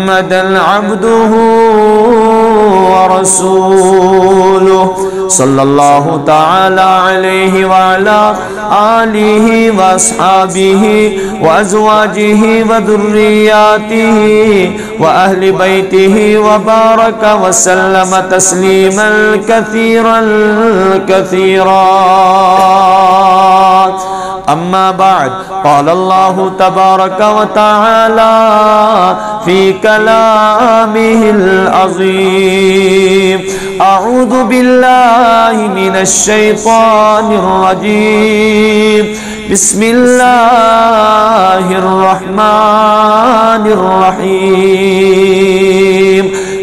محمدا عبده ورسوله صلى الله تعالى عليه وعلى آله وأصحابه وأزواجه وذرياته وأهل بيته وبارك وسلم تسليما كثيرا كثيرا. أما بعد قال الله تبارك وتعالى في كلامه العظيم أعوذ بالله من الشيطان الرجيم. بسم الله الرحمن الرحيم.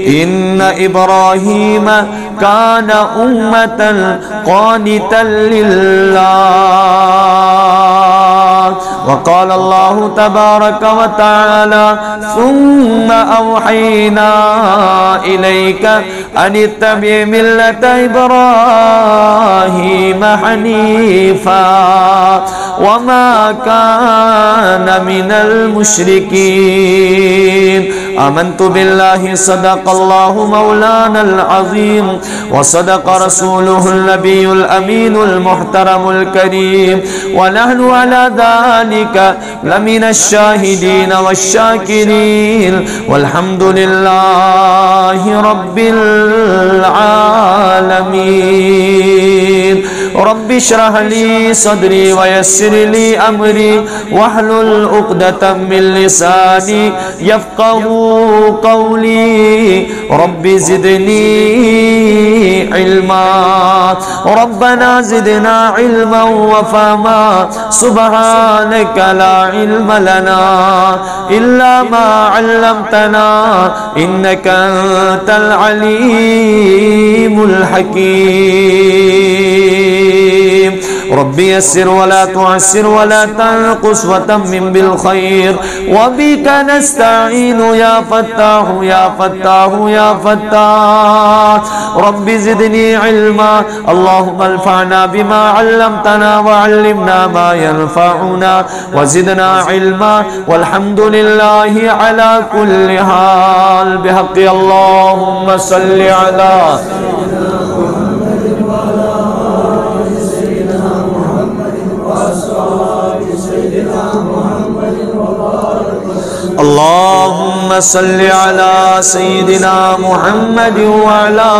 إن إبراهيم كان أمة قانتا لله. وقال الله تبارك وتعالى ثم أوحينا إليك أن اتبع ملة إبراهيم حنيفا وما كان من المشركين. آمنت بالله صدق الله مولانا العظيم وصدق رسوله النبي الأمين المحترم الكريم ونحن على ذلك لمن الشاهدين والشاكرين والحمد لله رب العالمين رب اشرح لي صدري ويسر لي أمري واحلل عقدة من لساني يفقه قولي. رب زدني علما. ربنا زدنا علما وفهما. سبحانك لا علم لنا إلا ما علمتنا. إنك أنت العليم الحكيم. ربي يسر ولا تعسر ولا تنقص وتمم بالخير. وبك نستعين يا فتاح يا فتاح يا فتاح. ربي زدني علما. اللهم انفعنا بما علمتنا وعلمنا ما ينفعنا. وزدنا علما. والحمد لله على كل حال. بحق اللهم صل على اللهم صل على سيدنا محمد وعلى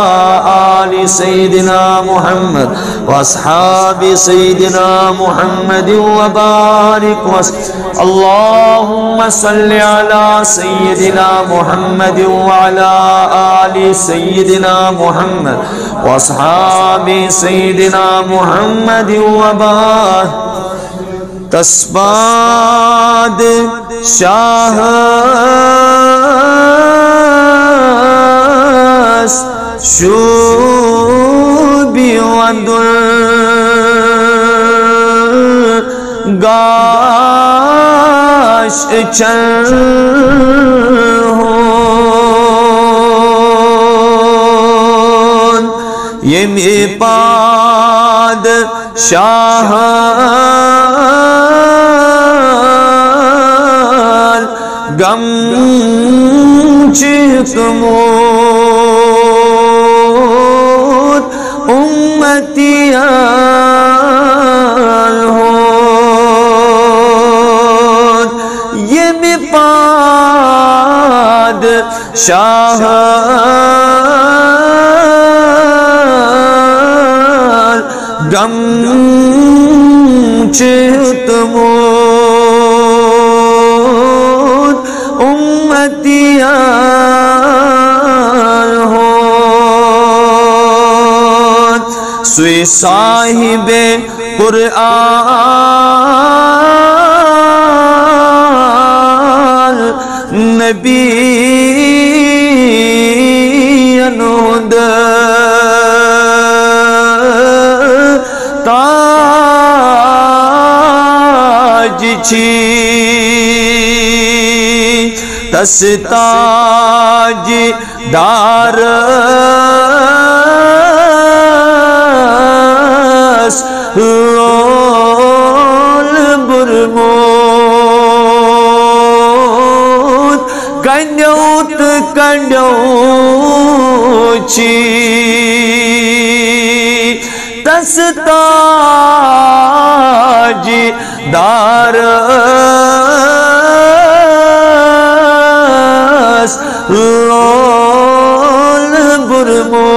آل سيدنا محمد وأصحاب سيدنا محمد وبارك وسلم اللهم صل على سيدنا محمد وعلى آل سيدنا محمد وأصحاب سيدنا محمد وبارك تسباد شاہ شوبی وندل گاش چل ہون یہ می پاد شاہ غم چتمود امتیان ہود یہ پاد شاہ غم چتمون امتیان ہون سوی صاحب قرآن نبی પછી દસતાજ દાર લોલ બુરમોત કંડ્યોત કંડ્યો છી દસતાજ تس تاج دار لول برمود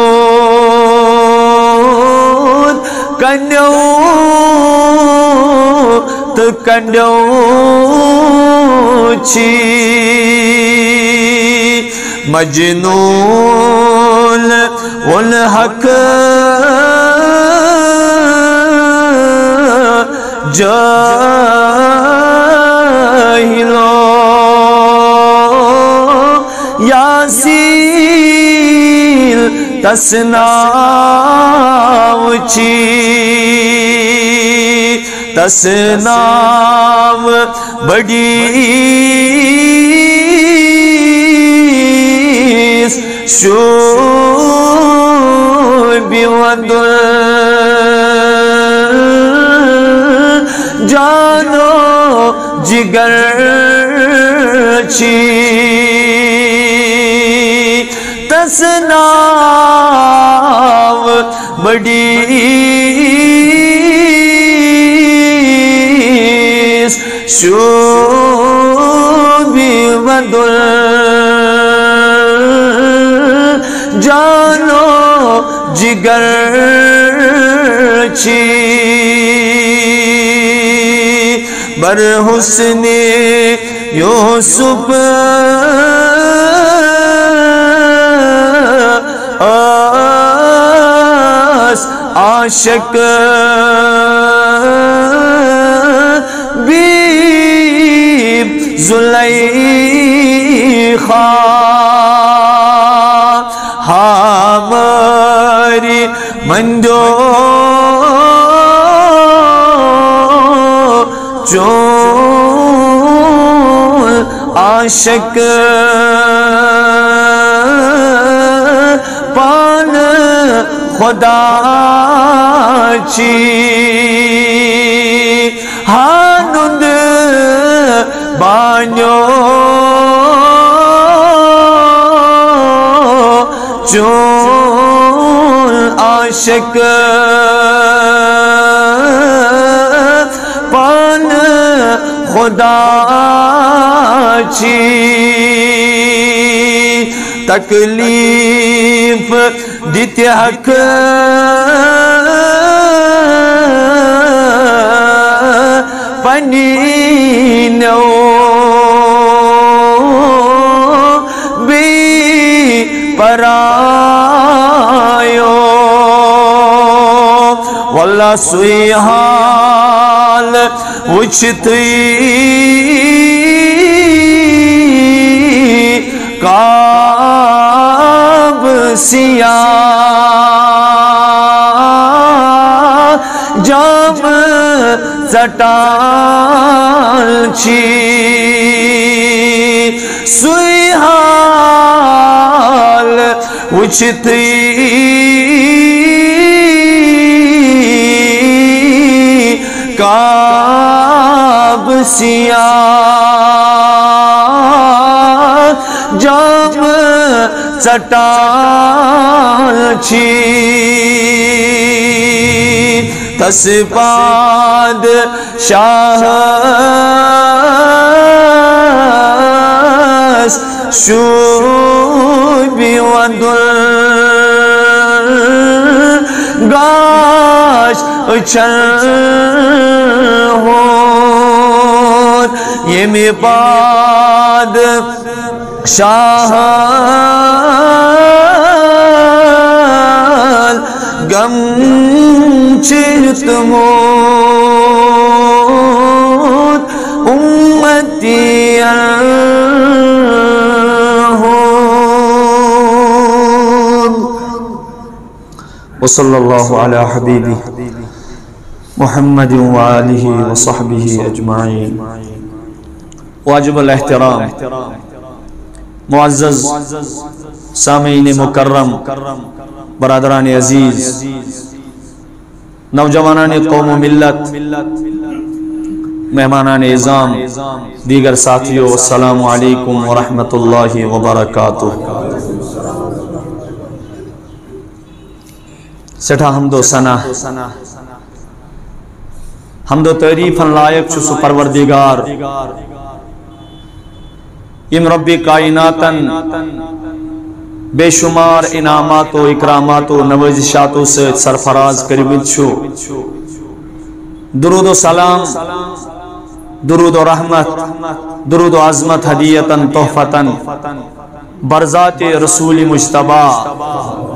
کنیوت کنیوچی مجنون والحق جاہلو یاسیل تسناو چی بڑی شو بیوندل جانو جگر چی تسناو بڑی شو بیوندل جانو جگر چی بر حسن یوسف آس عاشق بیب زلیخا ہماری مندو چون عاشق پان خدا چی ہانند بانیو چون عاشق پان خدا چی تکلیف دیتی حق پنی نو بی پرایو۔ واللہ سوی حال وچھتی کعب سیاہ۔ جام زٹال چی سوی حال وچھتی کعب سیاہ۔ جام چٹال چی تس پاد شاہ شو بیوندل گاش اچھل ہون یہ می پاد شاہ گم چیت موت امتی وصلى الله على حبيبي محمد وآله وصحبه أجمعين واجب الاحترام۔ معزز سامعین مکرم۔ برادران عزیز، نوجوانان قوم و ملت، مہمانان اعظام دیگر ساتھیوں السلام علیکم ورحمۃ اللہ وبرکاتہ۔ سٹھا حمد و ثنا۔ حمد و تعریف ان لائق چھ سو پروردگار یم رب کائناتن بے شمار انعامات و اکرامات و نوازشات و سے سرفراز کرمت چھو درود و سلام، درود و رحمت، درود و عظمت حدیتا تحفتن برزات رسول مجتبہ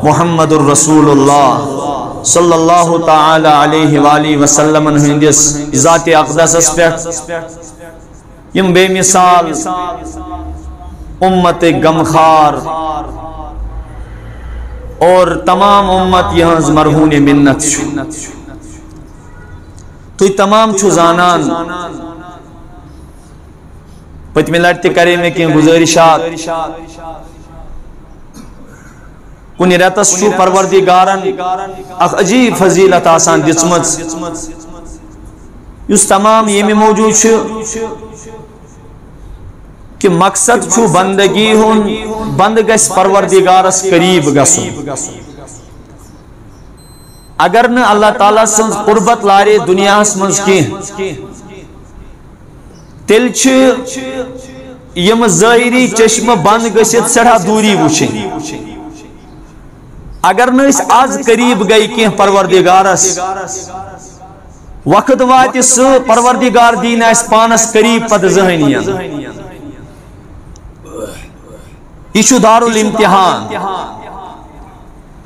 محمد الرسول اللہ صلی اللہ تعالی علیہ وآلہ وسلم ہندس ذات اقدس اس پہ یم بے مثال امت غمخار اور تمام امت یہاں مرہون منت چھو تو تمام چھو زانان۔ پتمی لڑتی کرے میں کیا گزارشات کنی رتس چھو پروردگارن۔ اخ عجیب فضیلت آسان دچمت اس تمام یہ میں موجود چھو کہ مقصد چھو بندگی ہون۔ بند گس پروردگارس قریب گسو۔ اگر نہ اللہ تعالیٰ سن قربت لارے دنیا منز کی۔ تیل یم ظاہری چشم بند گسیت سڑھا دوری وچھیں۔ اگر نس آز قریب گئی کی پروردگارس۔ وقت وات سہ پروردگار دین اس پانس قریب پت ذہنیا یہ دار الامتحان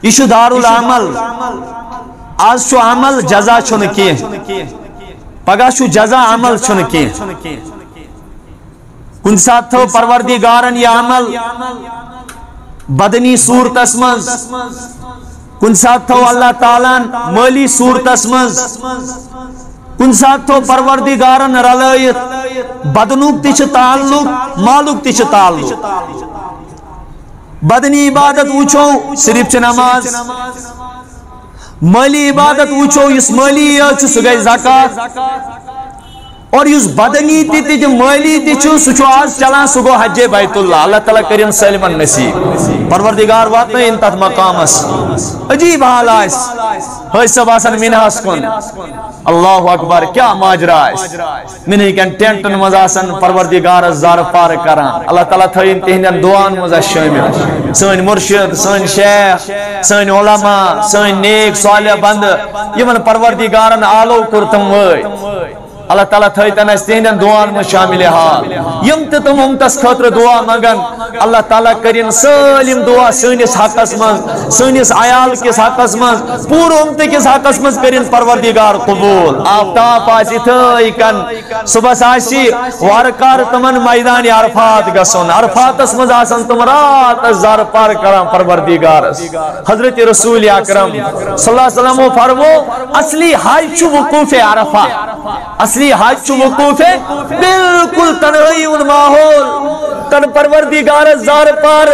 یہ دار العمل آز چھ عمل جزا چھن کی. پگہ چھ جزا عمل چھن کی. کن سات تھو پروردگارن یہ عمل. بدنی صورتس مز کن سات تھو اللہ تعالیٰ مالی صورتس مز کن سات تھو پروردگارن رلائیت. بدنوک تیچ تعلق، مالوک تیچ تعلق. بدنی عبادت وچو صرف چھ نماز۔ مالی عبادت وچو اس مالی یہ چھ سگئی زکاة اور اس بدنی تی تی جو مالی تی چھو سچو آز چلان سگو حج بیت اللہ اللہ تعالیٰ کریم سلمان نصیب پروردگار واتنا انتت مقام اس عجیب حال آئیس ہوئی سب آسان منحس کن اللہ اکبر، کیا ماجرہ آئیس منہی کن ٹینٹن مز آسان پروردگار زار پار کران۔ اللہ تعالیٰ تھا انتہین دعان مز شامل۔ سن مرشد سن شیخ سن علماء سن نیک، صالح بند۔ یہ من پروردگارن آلو کرتم ہوئی اللہ تعالیٰ تھیتن اس تہندن دعان میں شامل حال یم تم امتس خطر دعا مگن اللہ تعالیٰ کرین سالم دعا سنس حقس من سنس عیال کس حقس من پور امت کس حقس من کرین پروردگار قبول آفتاب آسی تھئی کن صبح ساسی وارکار تمن میدان عرفات گسن عرفات اس آسن تم رات زار پار کرام پروردگار حضرت رسول اکرم صلی اللہ علیہ وسلم فرمو اصلی حج چو وقوف عرفہ اصلی اصلی حج چو وقوف ہے، بالکل تنہی ان ماحول، تن پروردگار زار پار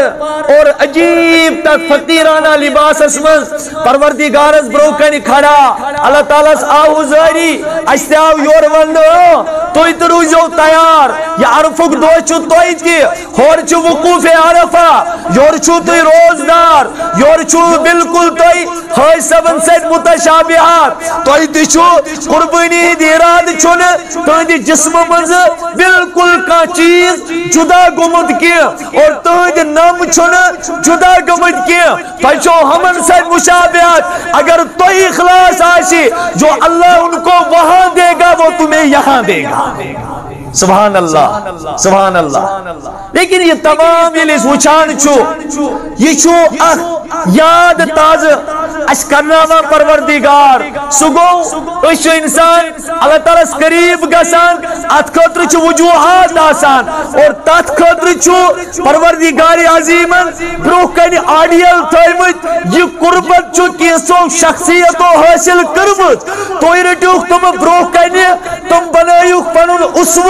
اور عجیب تک فقیرانہ لباس اسمز پروردگار از بروکن کھڑا، اللہ تعالیٰ اس آہو زہری اشتیاو یور وندو توی تروزو تیار، یا عرفک دو چو توی تی ہور چو وقوف عرفہ، یور چو توی روزدار، یور چو بالکل توی ہائی سبن سیٹ متشابہات توی تی چو قربانی دیراد چو تہندی جسم مز بالکل کا چیز جدا گمت کی اور تہند نم چھن جدا گمت کی پچھو ہمن سے مشابہت اگر تو اخلاص آشی، جو اللہ ان کو وہاں دے گا، وہ تمہیں یہاں دے گا۔ سبحان اللہ سبحان اللہ۔ لیکن یہ تمام یہ لیس وچھان چھو، یہ چھو اخ یاد تاز اس کرناوا پروردگار. سو گو اس انسان، اللہ تعالیٰ قریب گسان، ات خطر چھ وجوہات آسان. اور تات خطر چھ پروردگار عظیم برو کن یعنی آڈیل تھیمت یہ قربت چھ کیسو شخصیت حاصل کرمت. تو رٹیوک تم برو کن یعنی تم بنائیوک پنن اسو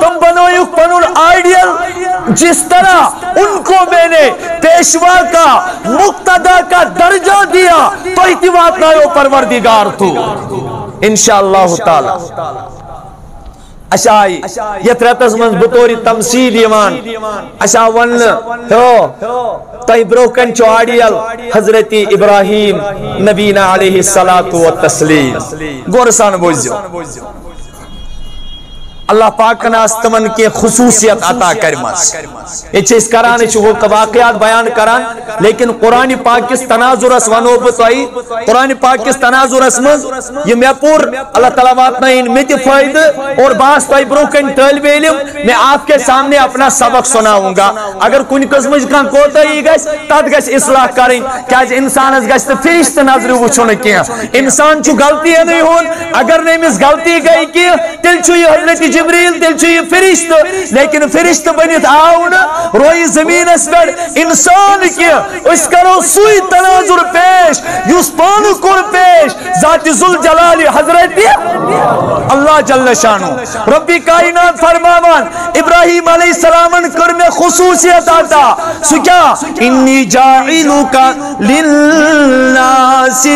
تم بنائیوک پنن آڈیل. جس طرح ان کو میں نے پیشوا کا مک مقتدہ کا درجہ دیا تو اتوات نائیو پروردگار تو۔ انشاءاللہ تعالی۔ اچھا، اشائی یت رتس من بطوری تمثیل یوان اشا اچھا، ون، ہو۔ تہ بروکن چواڑیل حضرت ابراہیم نبینا علیہ الصلوۃ والتسلیم گورسان بوزیو اللہ پاک ناس کے خصوصیت عطا کرمس یہ چیز کران چھ وہ واقعات بیان کران، لیکن قرآن پاک کس تناظر اس ونو بتائی۔ قرآن پاک کس تناظر اس من، یہ میں پور اللہ تعالیٰ واتنا ان میں فائدہ اور باس تائی بروکن طالب علم میں آپ کے سامنے اپنا سبق سناؤں گا۔ اگر کن قسم کان کوتا ہی گس تد گس اصلاح کریں۔ کیا جی انسان اس گس فرشت نظر وچھن کیا۔ انسان چھ غلطی نہیں ہون، اگر نہیں مس غلطی گئی کی تیل چھ یہ حضرت جبریل تیل چھ یہ فرشت لیکن فرشت بنت آؤن، روئی زمین اس پر انسان کی اس کرو سوئی تناظر پیش، یوس پانو کر پیش ذات ذل جلالی حضرت اللہ جل شانو۔ ربی کائنات فرماوان، ابراہیم علیہ السلام کر میں خصوصیت آتا۔ سو کیا؟ انی جاعلو کا للناس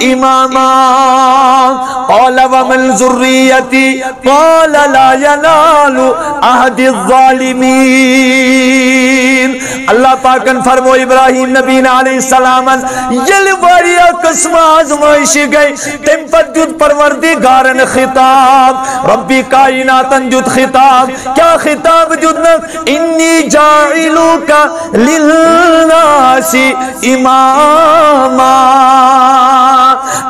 اماما۔ قال ومن ذریتی؟ قال لا ینال احد الظالمین اللہ پاکن فرمو ابراہیم نبی علیہ السلام یل واریا قسم آزمائش گئی تم پر جد پروردگارن خطاب ربی کائناتن جد خطاب کیا خطاب جد انی جاعلو کا للناس اماما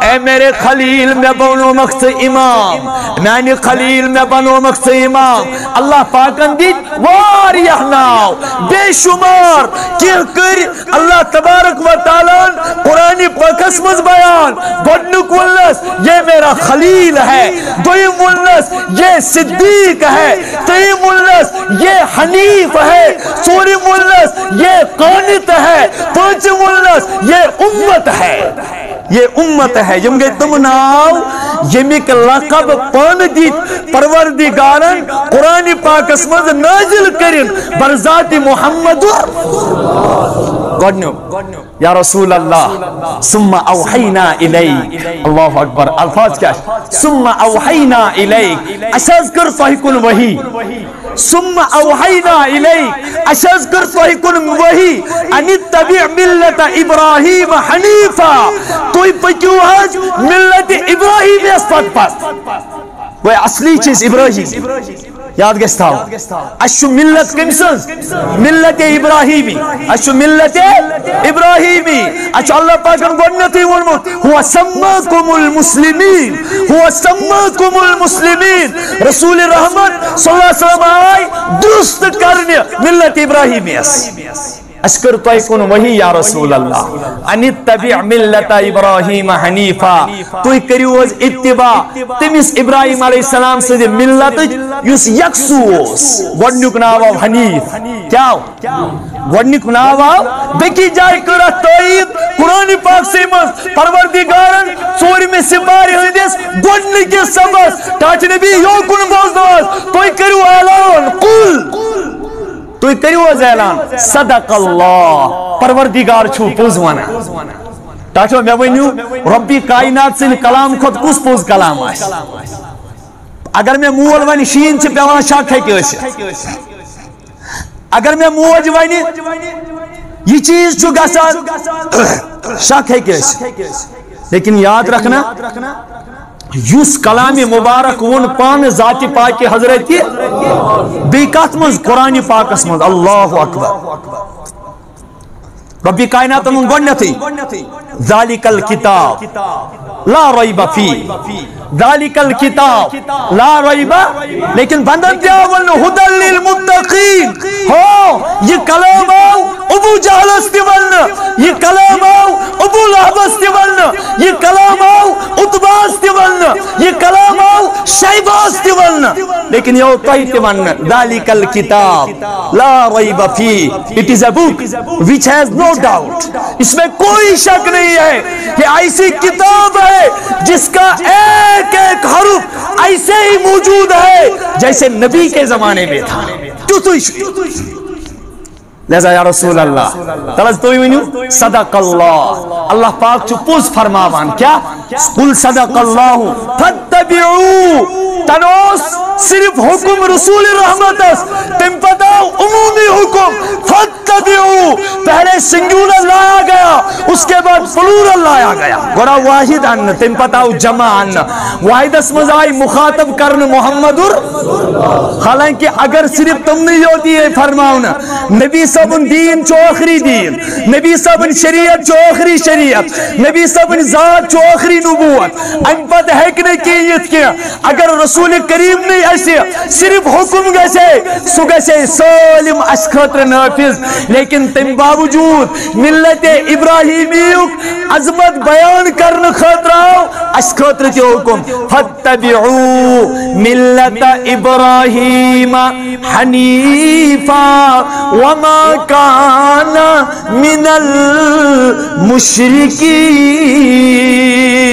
اے میرے خلیل، میں بنو مقصد امام۔ میں نے خلیل، میں بنو مقصد امام۔ اللہ پاکن دیت واریہ ناو، بے شمار کی کر اللہ تبارک و تعالیٰ قرآن پاکس مز بیان۔ گوڑنک ولنس یہ میرا خلیل ہے۔ دوئی ولنس یہ صدیق ہے۔ تئی ولنس یہ حنیف ہے۔ سوری ولنس یہ قانت ہے۔ پانچ ولنس یہ امت ہے۔ یہ امت ہے یم گئی تم ناو یمیک لقب پان دیت پروردگارن، قرآن پاک اسمد نازل کرن برزات محمد گوڑنیو یا رسول اللہ، ثم اوحینا الیک، اللہ اکبر، الفاظ کیا ثم اوحینا الیک اشاز کر صحیح کن وحی۔ ثم اوحینا الیک. اشاز ہی کن وحی انی اتبع ملت ابراہیم حنیفا. توی پکیو آج ملت ابراہیم اس پت پت وہ اصلی چیز ابراہیم. یاد گس تھاو اشو ملت کم سنز ملت ابراہیمی اشو ملت ابراہیمی اشو اللہ پاکن گونتی ونمت۔ ہوا سماکم المسلمین ہوا سماکم المسلمین رسول رحمت صلی اللہ علیہ وسلم آئی درست کرنے۔ ملت ابراہیمی اس اشکر تو کن وہی یا رسول اللہ ان اتبع ملت ابراہیم حنیفا تو کریوز اتباع. تمس ابراہیم علیہ السلام سے ملت یس یکسوس گوڑنک ناو حنیف کیا گوڑنک ناو بکی جائے کرا توید قرآن پاک سے مز پروردگارن سوری میں سپاری ہندیس گوڑنک سبس. تاچ نبی یو کن بوزنواز تو کریو اعلان قل. تو کریو از اعلان صدق اللہ. پروردگار چھو پوز وانا. تاچو میں ونیو ربی کائنات سے کلام خود کس پوز کلام آش اگر میں مول ونی شین چھ پیوان شاک ہے کہ اگر میں موج ونی یہ چیز چھو گسا، شاک ہے کہ لیکن یاد رکھنا یس کلام مبارک ون پان ذات پاک حضرت بی کت مز قرآن پاکس مز اللہ اکبر۔ ربی کائنات من گونیتی ذالک الکتاب۔ لا ریب فی ذالک الکتاب لا ریب. لیکن بندن دیاول ہدل للمتقین. ہو، یہ کلام آو ابو جہلس تہ ون یہ کلام آو ابو لہبس تہ ون یہ کلام آو اتباس تہ ون یہ کلام آو شیباس تہ ون لیکن یہ تہ تہ ذالک الکتاب لا ریب فی. It is a book which has no doubt. اس میں کوئی شک نہیں ہے کہ ایسی کتاب ہے جس کا ایک ایک حرف ایسے ہی موجود ہے جیسے نبی کے زمانے میں تھا۔ لہذا یا رسول اللہ تلز تو ونیو صدق اللہ اللہ پاک چھو پوز فرماوان، کیا؟ قل صدق اللہ فتبعو تنوس، صرف حکم رسول رحمت اس تم پتاو عمومی حکم فتبعو پہلے سنگولر لایا گیا، اس کے بعد فلورل لایا گیا۔ گوڑا واحد ان تم پتاو جمع ان واحد اس مزائی مخاطب کرن محمد حالانکہ اگر صرف تم نہیں ہوتی ہے فرماؤنا نبی صلی صاحبن دین چو آخری دین، نبی صاحبن شریعت چو آخری شریعت، نبی صاحبن ذات چو آخری نبوت۔ ان پت ہیکنے کی یہ کیا؟ اگر رسول کریم نہیں ایسے، صرف حکم گسے سو گسے سالم اس نافذ۔ لیکن تم باوجود ملت ابراہیمیوک عظمت بیان کرن خطر آو اس تی حکم۔ فتبعو ملت ابراہیم حنیفا وما كان من المشركين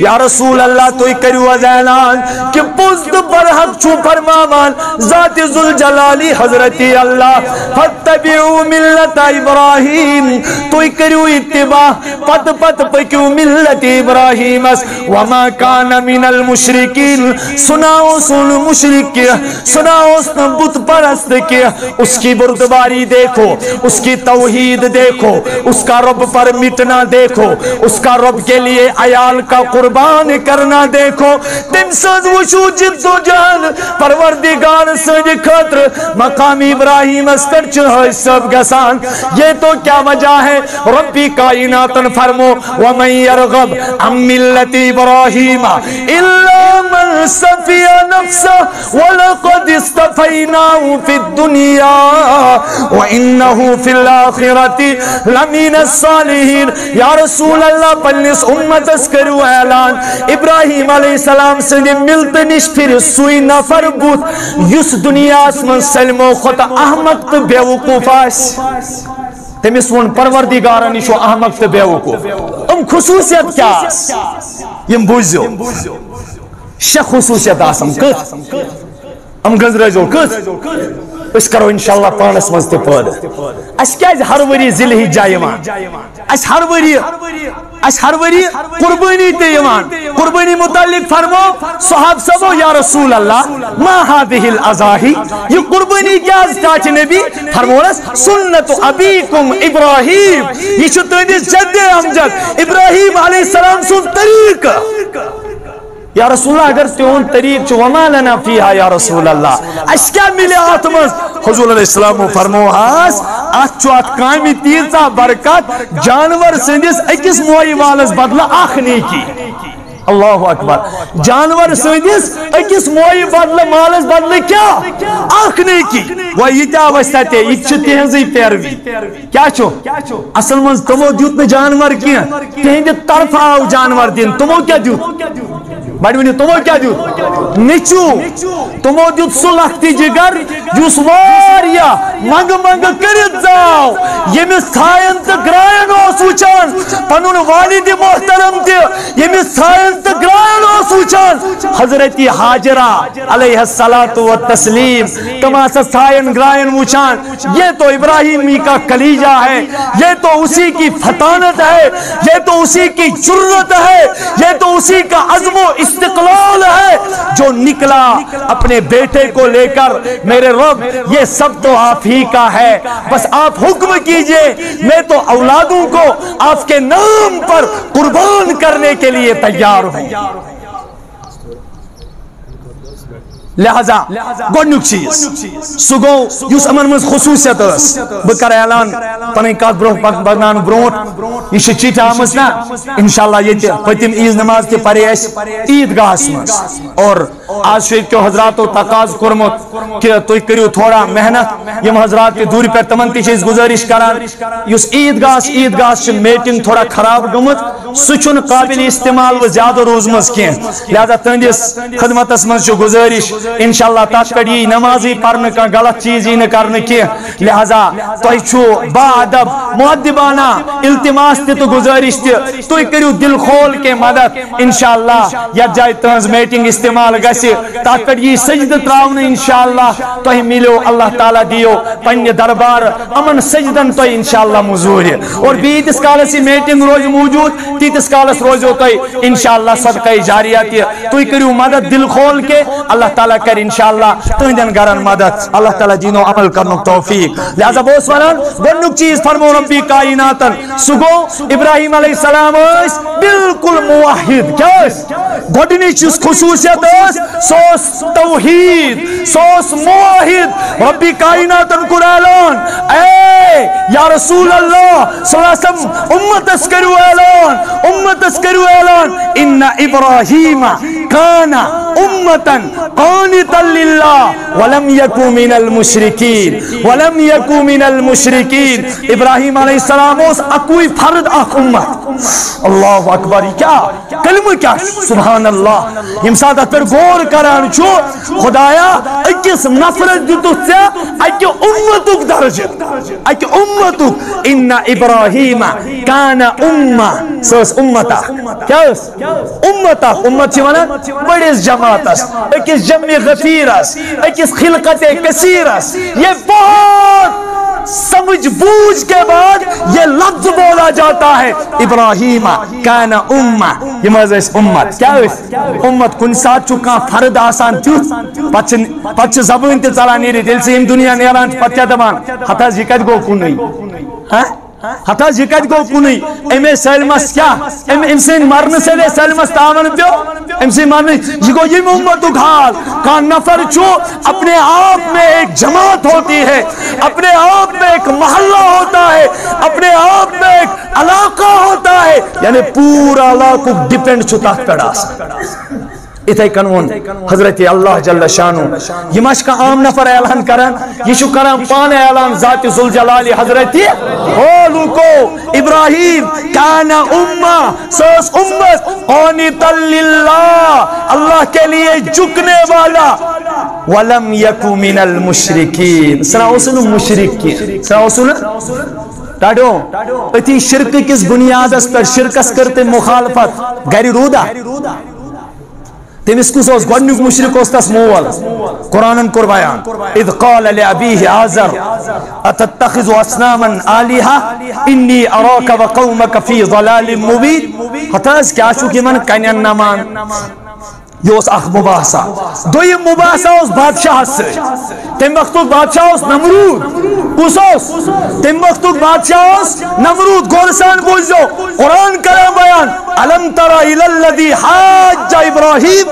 یا رسول اللہ تو کریو اعلان کہ پوزد برحق چھو فرمامان. ذات ذوالجلالی، حضرت اللہ. فتبعو ملت ابراہیم. تو کریو اتباع. پت پت پکیو ملت ابراہیم وما کان من المشرکین. سناو سن مشرک. کیا سناو سن بت پرست کیا اس کی بردباری دیکھو. اس کی توحید دیکھو. اس کا رب پر مٹنا دیکھو. اس کا رب کے لیے عیال کا قربان کرنا دیکھو، تم سز وشو جد و جہل پروردگار سج خطر مقام ابراہیم اسکر چہائی سب گسان یہ تو کیا وجہ ہے؟ ربی کائناتن فرمو، ومن یرغب ام ملت ابراہیم الا من صفی نفسه ولقد استفیناه فی الدنیا وَإِنَّهُ فِي الْآخِرَةِ لَمِنَ الصَّالِحِينَ یا رسول اللہ پلنس امت اسکرو اعلان ابراہیم علیہ السلام سے ملت نش پھر سوئی نفر بود۔ یس دنیا اسمن سلمو خود احمق تو بیوقوف آس۔ تمس ون پروردگار نشو احمق تو بیوقوف۔ ام خصوصیت کیا یم بوزیو۔ شہ خصوصیت آسم کت۔ ام گنزرزو کت۔ اس کرو انشاءاللہ پانس مز تہ پٲدٕ اَسہِ کیٛازِ ہر ؤری ذِل ہِجا یِوان اَسہِ ہر ؤری اَسہِ ہر ؤری قربٲنی تہِ یِوان قربٲنی متعلق فرمو صحاب صبو یا رسول اللہ ما هذه الازاہی یہ قربٲنی کیٛازِ کاچ نبی۔ فرمونس سنت ابیکم ابراہیم۔ یہ چھُ تُہنٛدِس جد امجد۔ ابراہیم علیہ السلام سُنٛد طریقہ۔ یا رسول اللہ اگر تیون طریق چو وما لنا فیہا یا رسول اللہ اس کیا ملے آتمز حضور علیہ السلام فرمو، ہاس ات چو ات کامی تیزا برکت، جانور سندس اکس موئی والس بدلا آخنے کی اللہ اکبر۔ جانور سندس اکس موئی بدل مالس بدل کیا؟ آخنے کی وہ یہ کیا وستا تے؟ یہ چھ تہنزی پیروی۔ کیا چھو اصل منز تمو دیوت میں جانور کیا؟ تہندی طرف آو جانور دین۔ تمو کیا دیوت بڑی ونی تمو کیا دیوت نچو تمو دیوت سو لختی جگر جس واریا منگ منگ کرت زاو یمس تھائن تا گرائن اوس وچان پنون والد محترم تی یمس تھائن تا گرائن اوس وچان حضرت حاجرہ علیہ السلام تم آسا تھائن گرائن وچان یہ تو ابراہیمی کا کلیجہ ہے یہ تو اسی کی فتانت ہے یہ تو اسی کی جرت ہے یہ تو اسی کا عزم و استقلال ہے جو نکلا اپنے بیٹے کو لے کر، میرے رب، یہ سب تو آپ ہی کا ہے۔ بس آپ حکم کیجیے، میں تو اولادوں کو آپ کے نام پر قربان کرنے کے لیے تیار ہوں۔ لہذا گوڑنک چیز۔ سگو یوس امن مز خصوصیت اس۔ بکر اعلان پنین کات برو بگنان برونٹ یہ چیٹ آمز نا انشاءاللہ یہ پتیم عید نماز تی پری اس۔ عید گاہ اسمز اور آج شیخ کے حضرات و تقاض کرمت کہ تو کریو تھوڑا محنت یم حضرات کے دوری پر تمن تیش گزارش کران یس عید گاہ عید گاہ میٹنگ تھوڑا خراب گمت سچن قابل استعمال و زیادہ روزمز کی لہذا تندس خدمت من گزارش۔ انشاءاللہ تات پہ یہ نمازی پڑھنے کا غلط چیز ہی نہ کرنے کی لہذا تہ چھو با ادب مؤدبانہ التماس تہ تو گزارش تہ تو کریو دل کھول کے مدد انشاءاللہ یا جائے تہذ میٹنگ استعمال گسی تات پہ یہ سجد تراؤن انشاءاللہ تو ملو اللہ تعالیٰ دیو پنہ دربار امن سجدن تو انشاءاللہ مزور اور بیتس کالس یہ میٹنگ روز موجود تیتس کالس روزو تو انشاءاللہ صدقہ جاریہ تہ تو کریو مدد دل کھول کے اللہ تعالیٰ کر انشاءاللہ تہندین گرن مدد اللہ تعالیٰ جینو عمل کرنو توفیق لہذا بوس ونان گۄڈنیُک چیز فرمو ربی کائناتن سُہ گوٚو ابراہیم علیہ السلام ٲسۍ بالکل موحد کیٛاہ ٲسۍ گۄڈنِچ یُس خصوٗصیت ٲس سۄ اوس توحید سۄ اوس موحد ربی کائناتن کوٚر اعلان اے یا رسول اللہ صلی اللہ علیہ وسلم امتس کٔرِو اعلان امتس کٔرِو اعلان ان ابراہیم کان امتن قانتا للہ ولم یکو من المشرکین ولم یکو من المشرکین ابراہیم علیہ السلام اس اکوئی فرد اخ امت اللہ اکبر کیا؟ کلمہ کیا؟ سبحان اللہ. یم ساتھ پر غور کران چھو، خدایا اکس نفرت دیتو سے اکی امتک درجہ اکی امتک ان ابراہیم کان امہ سوس امتا کیا اس؟ امتا امت چی مانا؟ بڑیس جماعتس اکس جمع غفیرس اکس خلقت کثیرس یہ بہت سمجھ بوجھ کے بعد یہ لفظ بولا جاتا ہے۔ ابراہیم کان امہ، یہ مز اس امت۔ کیا اس امت کن ساتھ چکا، فرد آسان تیو پچ زبان تی چلان نیری دل سے ام دنیا نیران پتہ کیا دبان۔ حتی ذکر گو کنی ہاں؟ حتی یہ کت گو کنی امی سلمس کیا ام سین مرن سے دے سلمس تاون پیو ام سین مرن یہ گو یہ امتو حال کان نفر چو اپنے آپ میں ایک جماعت ہوتی ہے اپنے آپ میں ایک محلہ ہوتا ہے اپنے آپ میں ایک علاقہ ہوتا ہے یعنی پورا علاقہ ڈیپینڈ چھتا پڑا سا اتھے کنون حضرت اللہ جل شانو۔ یہ مش کا عام نفر اعلان کرن یہ شو کرن پانے اعلان ذات ذوالجلال حضرت۔ او لوکو ابراہیم کان امہ سوس امت۔ قانتا للہ اللہ کے لیے جھکنے والا۔ ولم یکو من المشرکین۔ سنا اسنو مشرکین سنا اسنو ڈاڈو اتی شرک کس بنیاد اس پر شرکس کرتے مخالفت؟ گری رودا تمس کس اس گۄڈنیُک مشرک اوس تس مول. قرآن کوٚر بیان اذ قال لأبيه آزر اتتخذ اصناما آلهة انی اراك وقومك في ضلال مبين ہتاز کیا چھو کہ من کنین نمان. یہ اس اخ مباحثہ. دویم مباحثہ اس بادشاہ سے. تم وقتک بادشاہ اس نمرود. کس اس تم وقتک بادشاہ اس نمرود. گورسان بوزو قرآن کرا بیان. علم ترى الى حاج ابراہیم.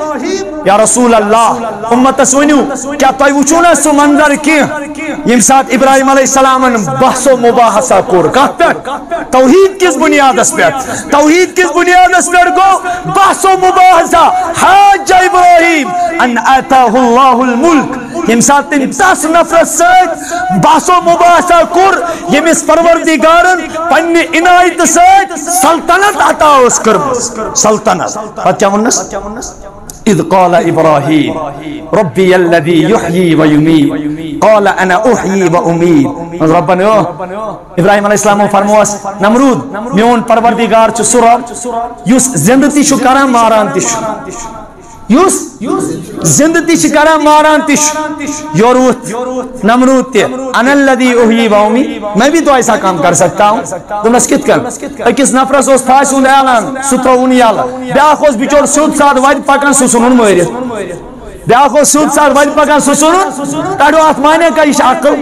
یا رسول اللہ. امت سونیو کیا تو وچھونا سو منظر کی یم ساتھ ابراہیم علیہ السلام بحث و مباحثہ کور. کہت پہ. توحید کس بنیاد اس پہ؟ توحید کس بنیاد اس پہ گو بحث و مباحثہ. حاج حج ابراہیم، ان آتاہ اللہ الملک۔ یم ساتھ تم تس نفرت سیت بحث و کور یم اس پروردگارن پنی عنایت سیت سلطنت عطا اس کرم۔ سلطنت۔ پتہ کیا اذ قال ابراہیم، ربی الذي يحيي ويميت قال انا احيي واميت ربنا، ابراہیم علیہ السلام فرموس نمرود، میون پروردگار چھ سو رب یس زندتی چھ کران ماران تہ یس زندتی چھ کران ماران تہ یوروت نمرود تہ۔ انا الذي احيي واميت میں بھی تو ایسا کام کر سکتا ہوں۔ تو نس کت کر اکس نفرس اس پھاس ہند اعلان سترون یالا بیاکھ اس بچور سود ساد واد پکان سو سنن مٲرِتھ۔ بیاکھ اوس سیوٚد سان وَتہِ پَکان سُہ سُنُن کَڑو اَتھ مانے کا یہ عقل۔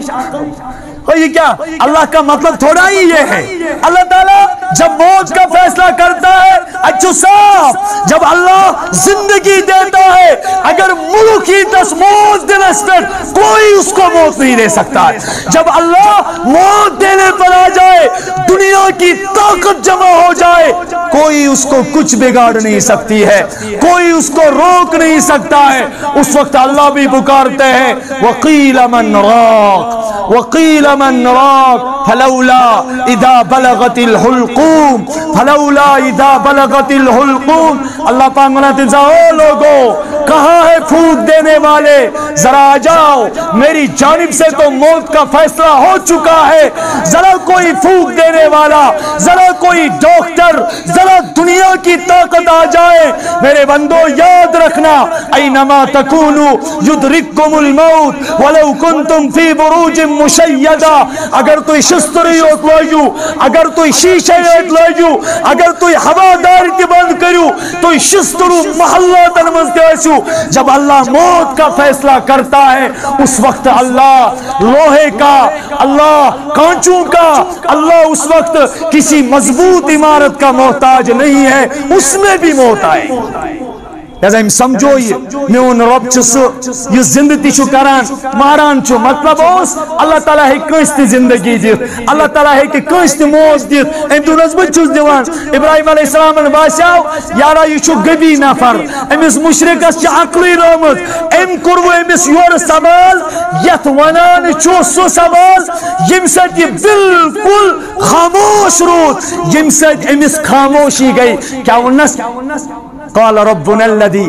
اور یہ کیا؟ اللہ کا مطلب تھوڑا ہی یہ ہے۔ اللہ تعالیٰ جب موت کا فیصلہ کرتا ہے اچھو صاحب جب اللہ زندگی دیتا ہے، اگر ملک ہی دس موت دنس پر کوئی اس کو موت نہیں دے سکتا۔ ہے جب اللہ موت دینے پر آ جائے، دنیا کی طاقت جمع ہو جائے، کوئی اس کو کچھ بگاڑ نہیں سکتی ہے، کوئی اس کو روک نہیں سکتا ہے۔ اس وقت اللہ بھی پکارتے ہیں وقیل من راق وقیل من راك فلولا اذا بلغت الحلقوم، فلولا اذا بلغت الحلقوم، اللہ پاک مناتے ہیں او لوگو، کہاں ہے دینے والے، ذرا آ جاؤ، میری جانب سے تو موت کا فیصلہ ہو چکا ہے۔ ذرا کوئی پھوک دینے والا، ذرا کوئی ڈاکٹر، ذرا دنیا کی طاقت آ جائے۔ میرے بندو، یاد رکھنا، اینما تکونو یدرککم الموت ولو کنتم فی بروج مشیدہ۔ اگر توی شستری اوت لائیو، اگر توی شیشہ اوت لائیو، اگر توی ہوادار کی بند کریو توی شسترو محلہ تنمز کے ایسو جب اللہ موت کا فیصلہ کرتا ہے۔ اس وقت اللہ لوہے کا، اللہ کانچوں کا، اللہ اس وقت کسی مضبوط عمارت کا محتاج نہیں ہے۔ اس میں بھی موت آئے۔ لہذا ہم سمجھو یہ میون رب چھو یہ زندگی چھو کران ماران چھو مطلب اس اللہ تعالیٰ ہے کنس تی زندگی دیت اللہ تعالیٰ ہے کہ کنس تی موت دیت ام تو نظمت چھوز دیوان ابراہیم علیہ السلام ان باسیاو یارا یہ چھو گبی نفر امس مشرق اس چھو عقلی رومت ام کرو امس یور سوال یت ونان چھو سو سوال یم سید یہ بالکل خاموش روت یم سید امس خاموشی گئی کیا ونس قال ربنا الذي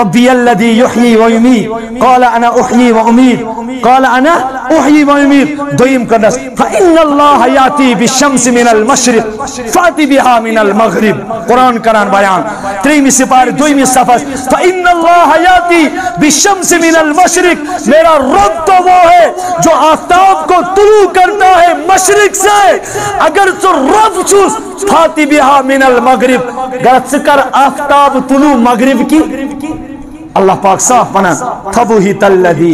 ربي الذي يحيي ويميت قال انا احيي واميت قال انا احيي واميت دويم كنس فان الله ياتي بالشمس من المشرق فاتي بها من المغرب. قران کران بیان. تریمی سپار دویمی صفحہ. فان الله ياتي بالشمس من المشرق. میرا رب تو وہ ہے جو آفتاب کو طلوع کرتا ہے مشرق سے. اگر تو رب چوس فاتی بها من المغرب. گرت سکر آفتاب طلوع مغرب کی؟ اللہ پاک صاف بنا فبوہیت اللذی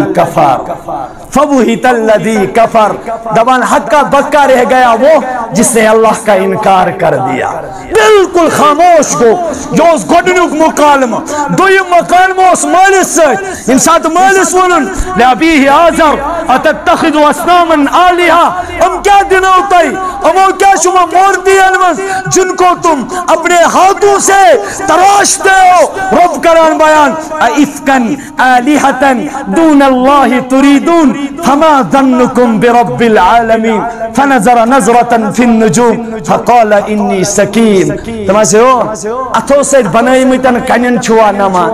کفر فبوہیت اللذی کفر۔ دبان حق کا بکا رہ گیا وہ جس نے اللہ کا انکار کر دیا۔ بالکل خاموش کو جو اس گوڑنک مکالم دویم مکالم اس مالس سے انسان مالس ونن لابیہ آزر اتتخذ اسنامن آلیہا۔ ہم کیا دنوں تائی ہمو کیا شما مورتی علمز جن کو تم اپنے ہاتھوں سے تراشتے ہو۔ رب کران بیان افکن آلیہتن دون اللہ تریدون۔ فما ظنکم برب العالمین فنظر نظرتا فی النجوم فقال انی سکین تمہیں سے ہو اتھو سے بنائی میتن کنین چھوا نما.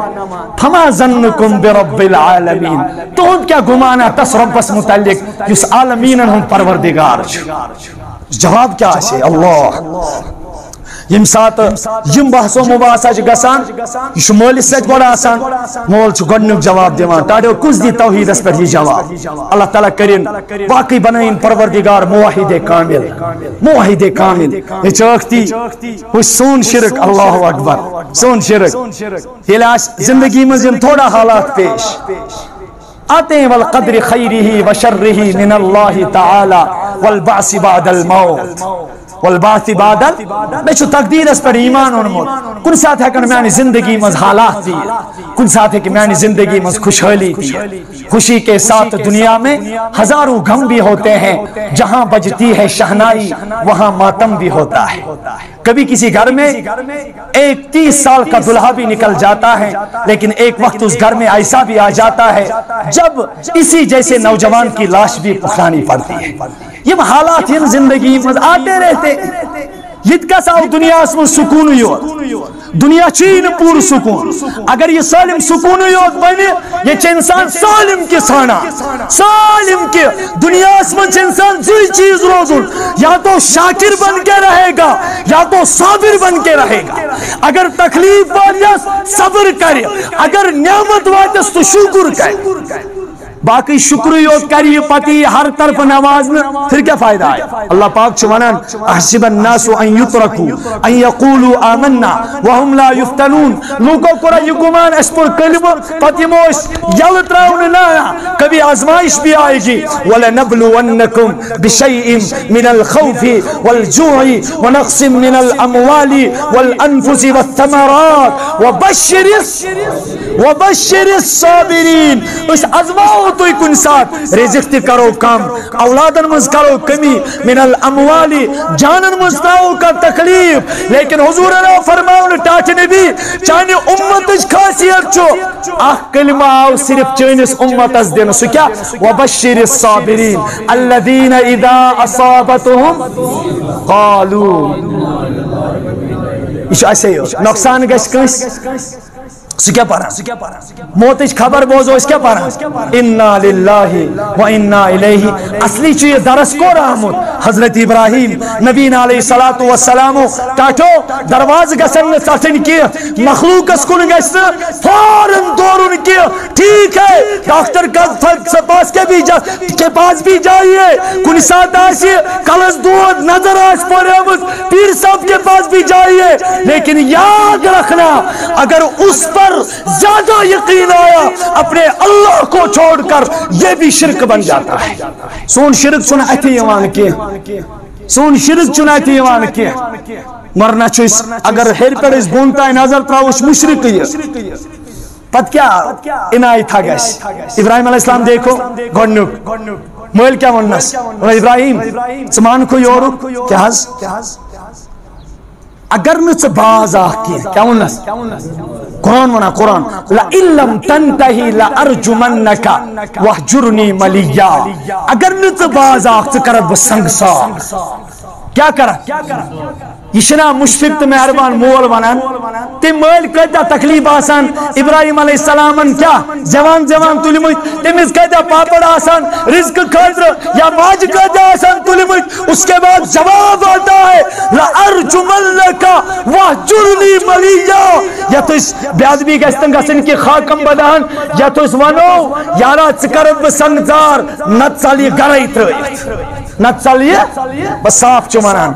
فما ظنکم برب العالمین تو کیا گمانا تس ربس متعلق. جس عالمین ہم پروردگار چھو جواب کیا ہے؟ اللہ. یم سات یم بحث و مباحثہ چھ گسان یہ مولس سچ بڑا آسان مول چھ گڈنک جواب دیوان تاڑیو کس دی توحید اس پر یہ جواب اللہ تعالیٰ کرین واقعی بنائیں پروردگار موحید کامل موحید کامل یہ چاکتی وہ سون شرک اللہ اکبر سون شرک یہ لاش زندگی میں زن تھوڑا حالات پیش آتے ہیں والقدر خیرہی وشرہی من اللہ تعالی والبعث بعد الموت والبعث بعد میں چھو تقدیر اس پر ایمان انمود کن ساتھ ہے کہ میں زندگی مز حالات دی. کن ساتھ ہے کہ میں زندگی مز خوشحالی دی. خوشی کے ساتھ دنیا میں ہزاروں غم بھی ہوتے ہیں. جہاں بجتی ہے شہنائی، وہاں ماتم بھی ہوتا ہے. کبھی کسی گھر میں ایک تیس سال کا دلہا بھی نکل جاتا ہے، لیکن ایک وقت اس گھر میں ایسا بھی آ جاتا ہے، جب اسی جیسے نوجوان کی لاش بھی پخانی پڑتی ہے۔ یہ حالات زندگی میں آتے رہتے یہ کس آو دنیا اس سکون یوت۔ دنیا چین پور سکون۔ اگر یہ سالم سکون یوت بنے، یہ چھ انسان سالم کی سانا۔ سالم کی دنیا اس میں چھ انسان زی چیز روزن۔ یا تو شاکر بن کے رہے گا، یا تو صابر بن کے رہے گا۔ اگر تکلیف والیس صبر کرے، اگر نعمت والیس تو شکر کرے۔ باقی شکر یوت کری پتی ہر طرف نواز میں، پھر کیا فائدہ ہے؟ اللہ پاک چونن احسب الناس ان یترکو، ان یقولوا آمنا وهم لا یفتنون۔ لوگوں کو یہ گمان اس پر کلم پتی موش یل تراؤن نا کبھی آزمائش بھی آئے گی۔ وَلَنَبْلُوَنَّكُمْ بِشَيْءٍ مِنَ الْخَوْفِ وَالْجُوعِ ونقص من الأموال والأنفس والثمرات۔ وبشر وبشر الصابرين اس ازماؤ تو کن ساتھ، رزق تی کرو کم، اولادن مز کرو کمی من الاموال جانن مز تاو کا تکلیف۔ لیکن حضور اللہ فرماؤن ٹاٹ نبی چانی امت خاصیت چو۔ اخ کلمہ آو صرف چینس امت اس دین سو کیا؟ وبشر الصابرین الذین اذا اصابتهم قالوا۔ یہ ایسے نقصان گھس کنس سہ کیا پارا موتش خبر بوزو اس کیا پارا انا للہ و انا الیہ اصلی چیز درس کو رحمت حضرت ابراہیم نبی علیہ الصلوۃ والسلام ٹاٹو دروازہ گسن ژٹن کی مخلوق اس کن گس فورن دورن کی ٹھیک ہے ڈاکٹر کا پاس کے بھی جا کے پاس بھی جائیے کن ساتھ آسی کلس دود نظر آس پڑے پیر صاحب کے پاس بھی جائیے لیکن یاد رکھنا اگر اس پر پر زیادہ یقین آیا، اپنے اللہ کو چھوڑ کر یہ بھی شرک بن جاتا ہے۔ سون شرک سن ایتی یوان کی سون شرک چن ایتی یوان کی مرنا چوس اگر ہیر پر اس بونتا ہے نظر تراؤش مشرک یہ پت کیا؟ انائی تھا، گیس۔ ابراہیم علیہ السلام دیکھو، گھنک۔ مویل کیا ونس ابراہیم سمان کو یورو کیا حض؟ اگر نچ باز آخ کی کیا ونس قرآن ونا قرآن. لَإِلَّمْ تَنْتَهِ لَأَرْجُمَنَّكَ وَحْجُرْنِي مَلِيَّا اگر نت باز آخ کرد بسنگ سا کیا کرد یہ چھنا مشفق تو مہربان مول ونان تی مول کتا تکلیف آسان. ابراہیم علیہ السلام کیا؟ جوان جوان تلمت تمیز کتا پاپڑ آسان. رزق خضر یا ماج کتا آسان تلمت اس کے بعد جواب آتا ہے لَأَرْجُمَنْ لَكَ وَحْجُرْنِي مَلِيَّا یا تو اس بیاد بھی گستن گسن کی خاکم بدان یا تو اس ونو، یارا چکرد بسنگزار نت سالی گرائی ترائیت نت سالی بس صاف چمانان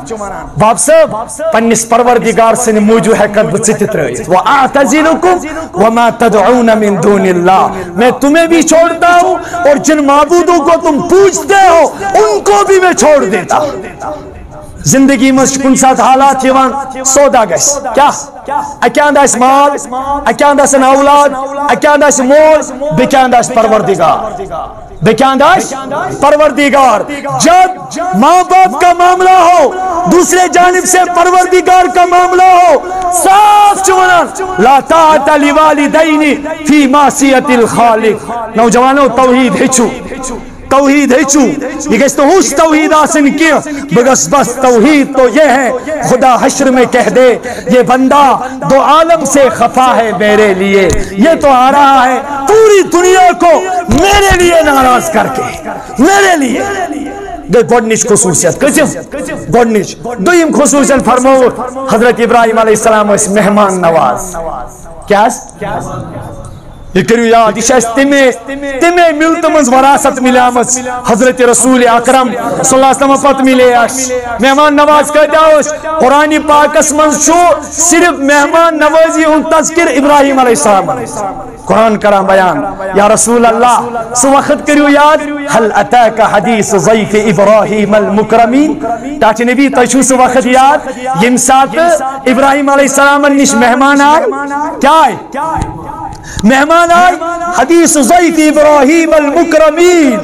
باب صاحب پنس پروردگار سن موجو حقت قد بچت ترائیت وَآتَزِلُكُمْ وَمَا تَدْعُونَ مِن دُونِ اللَّهِ میں تمہیں بھی چھوڑتا ہوں اور جن معبودوں کو تم پوچھتے ہو، ان کو بھی میں چھوڑ دیتا ہوں. زندگی میں کن سات حالات سودا گس کیا؟ اکیان داس مال اکیان داس اولاد اکیان داس مول بکیان داس پروردگار. بکیان داس پروردگار. جب ماں باپ کا معاملہ ہو، دوسرے جانب سے پروردگار کا معاملہ ہو، صاف چونان لا طاعت لوالدین فی معصیت الخالق. نوجوانوں توحید ہچو توحید ہے چو یہ کہتے تو ہوش توحید آسن کیا؟ بگس بس توحید تو یہ ہے، خدا حشر میں کہہ دے، یہ بندہ دو عالم سے خفا ہے میرے لیے، یہ تو آ رہا ہے پوری دنیا کو میرے لیے ناراض کر کے، میرے لیے۔ گوڑنچ خصوصیت کسیم گوڑنچ دویم خصوصیت فرمو حضرت ابراہیم علیہ السلام اس مہمان نواز۔ کیا؟ یہ کریو یاد یہ تمے تمے ملت منز وراثت ملیامت حضرت رسول اکرم صلی اللہ علیہ وسلم پت ملے اس مہمان نواز کہتا اس قرآن پاکس منز چھو صرف مہمان نوازی ہوں، تذکر ابراہیم علیہ السلام۔ قرآن کرام بیان۔ یا رسول اللہ، سو وقت کریو یاد حل اتاک حدیث ضیف ابراہیم المکرمین۔ تاچ نبی تشو سو وقت یاد، یم ساتھ ابراہیم علیہ السلام نش مہمان آئے کیا ہے؟ مهمانان حديث ضيف إبراهيم المكرمين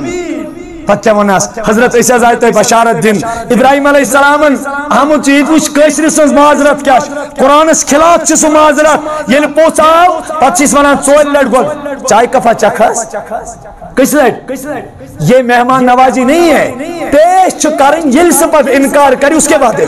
پتہ وناس حضرت عیسیٰ زائد بشارت دن ابراہیم علیہ السلام احمد چیز وچ کشر سنز معذرت کیا قرآن اس خلاف چھ سو معذرت یعنی یل پوچھ آو پتہ چیز ونان چوئل لڑ گول چائے کفا چکھس؟ کس لڑ؟ یہ مہمان نوازی نہیں ہے، پیش چھ کرن یل سے پت انکار کری، اس کے بعد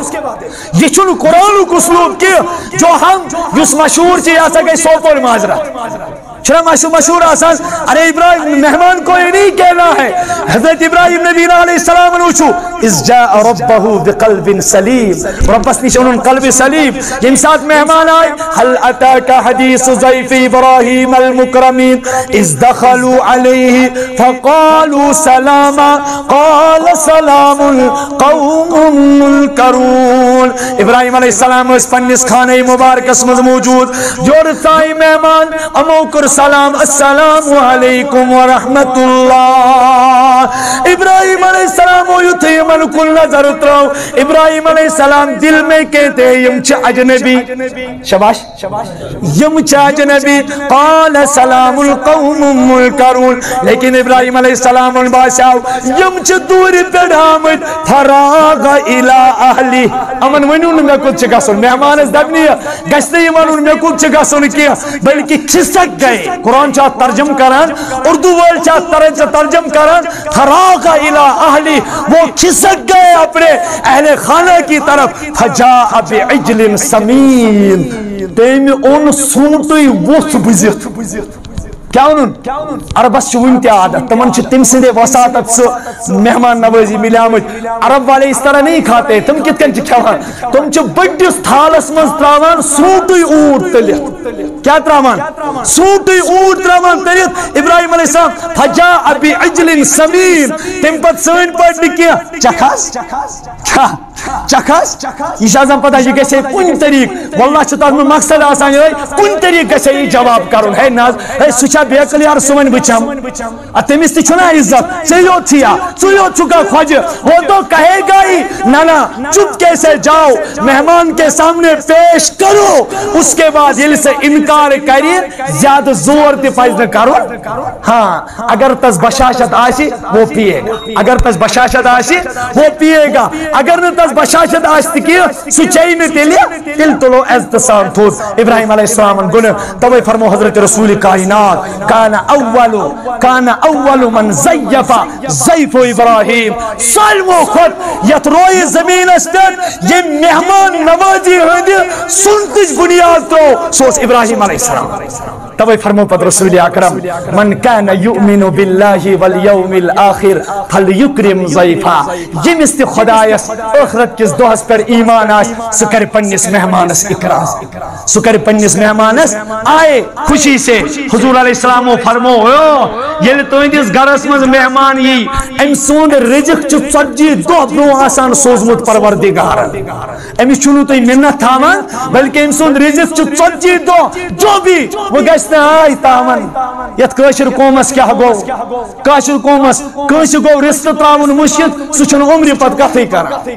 یہ چھن قرآن کو اسلوب کی جو ہم جس مشہور چیز آسا گئی سوپور معذرت۔ چھنا مشہور آسان ارے ابراہیم، مہمان کو یہ نہیں کہنا ہے۔ حضرت ابراہیم نبی علیہ السلام وچھو اس جاء ربه بقلب سلیم ربس نش انن قلب سلیم۔ یم ساتھ مہمان آئے۔ هل اتاك حدیث ضيف ابراہیم المکرمین اس دخلوا علیہ فقالوا سلاما قال سلام قوم منکرون ابراہیم علیہ السلام اس پنس خانہ مبارکس مز موجود۔ جوڑ سائی مہمان امو کر سلام السلام علیکم ورحمت اللہ ابراہیم علیہ السلام یتھی من کل نظر اتراؤ۔ ابراہیم علیہ السلام دل میں کہتے ہیں، یم چھ اجنبی۔ شباش، یم چھ اجنبی۔ قال سلام القوم ملکرون لیکن ابراہیم علیہ السلام ان باشاو یم چھ دور پیڑ آمد فراغ الى اہلی۔ امن ونیون میں کچھ گسن مہمان اس دبنی گشتے یمن میں کچھ گسن کیا، بلکہ کھسک گئے۔ قرآن چاہ ترجم کران اردو ورل چاہ ترجم کران فراغ الہ اہلی، وہ کھسک گئے اپنے اہل خانہ کی طرف، فجاء بعجل سمین۔ تیم اون سونٹوی ووث بزیت کیا انہوں عربس چھ ون عادت تمن چھ تم سندے وساطت سو مہمان نوازی ملے عرب والے اس طرح نہیں کھاتے تم کت کن چھ کھوان تم چھ بڑس تھالس مز تراوان سوٹی اونٹ تلت کیا تراوان سوٹی اونٹ تراوان تلت ابراہیم علیہ السلام فجا ابی عجل سمین تم پت سوین پٹ کیا چکھاس کیا چکھاس یہ شاہ پتہ یہ گسے کن طریق واللہ چھ تات مقصد آسان یہ کن طریق گسے یہ جواب کرن ہے ناز ہے سچا بیکل یار سوین بچم تمس تہ عزت ژیو تھیا ژیو چکا خوج وہ تو کہے گا ہی نہ نہ چپ کیسے جاؤ مہمان کے سامنے پیش کرو اس کے بعد دل سے انکار کری زیادہ زور تہ پز نہ کرو ہاں اگر تس بشاشت آسی وہ پیے گا اگر تس بشاشت آسی وہ پیے گا اگر نہ تس بشاشت آسی کی سچائی میں تیلی تل تلو ازتسام تھوت ابراہیم علیہ السلام گن توے فرمو حضرت رسول کائنات. کان اول کان اول من زیف زیف ابراہیم سالمو خود یت روی زمین استد یہ مہمان نوازی ہندی سنتج بنیاد تو سوس ابراہیم علیہ السلام. توے فرمو پد رسول اکرم من کان یؤمن باللہ والیوم الاخر فلیکرم ضیفا یمس تہ خدایس آخرت کس دہس پر ایمان آس سہ کر پنس مہمانس اکرام سہ کر پنس مہمانس آئے خوشی سے حضور علیہ السلام فرمو یل تہندس گرس مز مہمان یی ام سون رزق چھ ژتجی دہ برو آسان سوزمت پروردگار امس چھنو تھی منت تھامان بلکہ ام سون رزق چھ ژتجی دہ جو بھی وہ گژھِ نہ آے تامن یت کاشر قومس کیا گو کاشر قومس کٲنٛسہِ گوٚو رِستہٕ ترٛاوُن مٔشِد سُہ چھُنہٕ عمرِ پتہٕ کتھٕے کران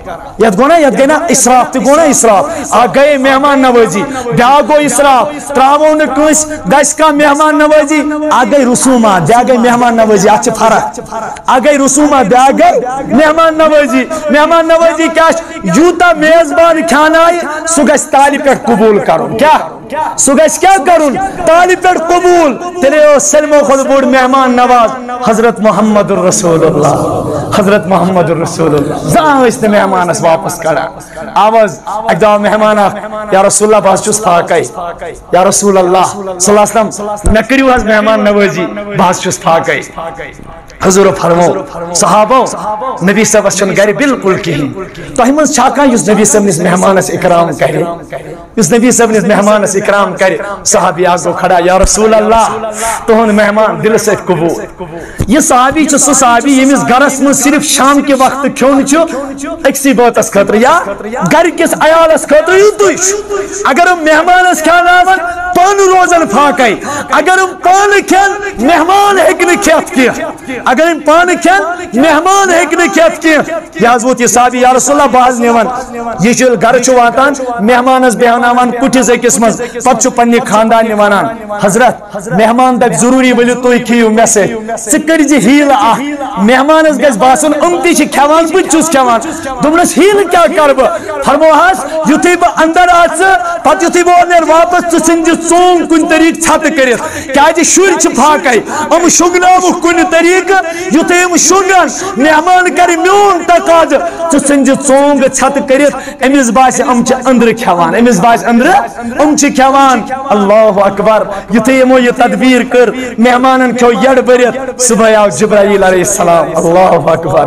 یتھ گوٚو نا یتھ گٔے نا اِسراف تہِ گوٚو نا اِسراف اکھ گٔیے مہمان نوٲزی بیٛاکھ گوٚو اِسراف ترٛاوو نہٕ کٲنٛسہِ گژھِ کانٛہہ مہمان نوٲزی اکھ گٔے رسوٗمات بیٛاکھ گٔے مہمان نوٲزی اتھ چھِ فرق اکھ گٔے رسوٗمات بیٛاکھ گٔے مہمان نوٲزی مہمان نوٲزی کیٛاہ چھِ یوٗتاہ میزبان کھیانایہِ سُہ گژھِ تالہِ پٮ۪ٹھ قبوٗل کرُن کیٛاہ سُہ گژھِ کیٛاہ کرُن تالہِ پٮ۪ٹھ قبوٗل۔ تیٚلے اوس سٲلمو خود بوٚڑ مہمان نواز، حضرت محمد الرسول اللہ حضرت محمد الرسول اللہ زان اس نے مہمان اس واپس کڑان آواز اکہِ دۄہ مہمان اکھ یا رسول اللہ بہٕ حظ چھُس یا رسول اللہ، صلی اللہ علیہ وسلم، نکریو حض مہمان نوازی بہٕ حظ چھُس حضور فرمو صحابو نبی صاحبس چھنہٕ گرِ بالکل کہیٖنۍ تۄہہِ منٛز چھا یُس نبی صٲبنِس مہمانس اکرام کرِ یُس نبی صٲبنِس مہمانس اکرام کرِ صحابی گوٚو کھڑا یا رسول اللہ تُہُنٛد مہمان دلہٕ سۭتۍ قبوٗل۔ یہِ صحابی چھُ سُہ صحابی ییٚمِس گرس منٛز صرف شام کہِ وقتہٕ کھیوٚن چھُ أکسٕے بٲتس خٲطرٕ یا گرِکِس عیالس خٲطرٕ یُتُے چھُ اگر یِم مہمانس کھیاناون پانہٕ روزن فاقے اگر یِم پانہٕ کھٮ۪ن مہمان ہیٚکہِ نہٕ کھٮ۪تھ کینٛہہ اگر یِم پانہٕ کھٮ۪ن مہمان ہیٚکہِ نہٕ کھٮ۪تھ کینٛہہ یہِ حظ ووت یہِ صحابی، یا رسول اللہ بہٕ حظ نِوان یہِ واتان مہمانس بیٚہناوان کُٹھِس أکِس منٛز پتہٕ چھُ پننہِ ونان حضرت، مہمان دپہِ ضروٗری ؤلِو تُہۍ کھیٚیِو مےٚ سۭتۍ ژٕ کٔرزِ جی ہیٖلہٕ اکھ مہمانس گژھِ باسُن یِم تہِ جی چھِ کھٮ۪وان بہٕ تہِ چھُس کھٮ۪وان دوٚپنس ہیٖلہٕ کیٛاہ کرٕ بہٕ یُتھُے بہٕ اندر اژٕ پتہٕ یُتھُے بہٕ اورٕ واپس ژٕ ژھٕنزِ ژوٚنگ کُنہِ طریٖقہٕ ژھتہٕ کٔرِتھ کیٛازِ شُرۍ چھِ فاقے یِم شۄنٛگناوُکھ کُنہِ طریٖقہٕ یتھے یم شونگن مہمان کر میون تقاض ژٕ ژھٕنجہِ ژونگ ژھت کٔرِتھ، أمِس باسہِ یِم چھِ أنٛدرٕ کھٮ۪وان أمِس باسہِ أنٛدرٕ یِم چھِ کھٮ۪وان اللہ اکبر، یتھے یمو یہ تدبیر کر، مہمانن کھو یڑ بٔرِتھ صبح آو جبرائیل علیہ السلام۔ اللہ اکبر۔